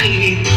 happy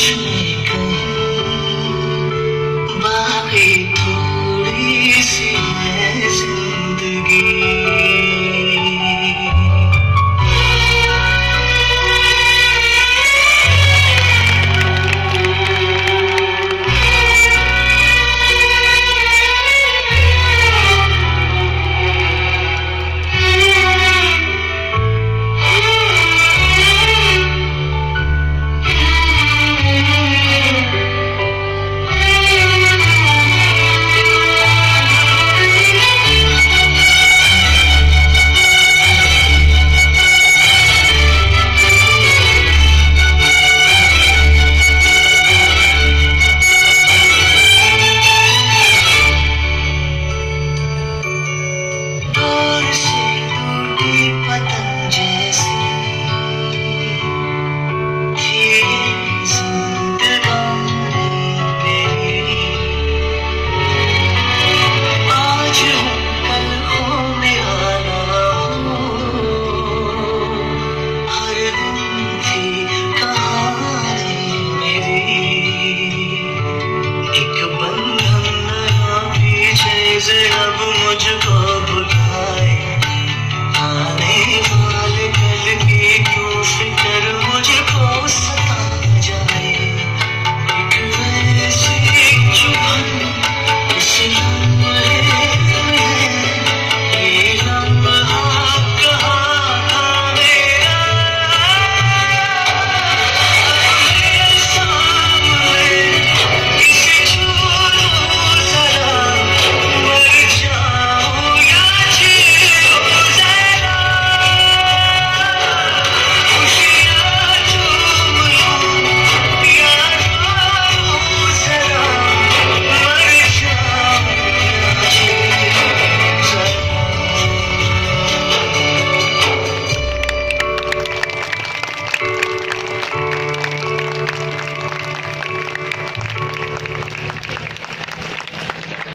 much.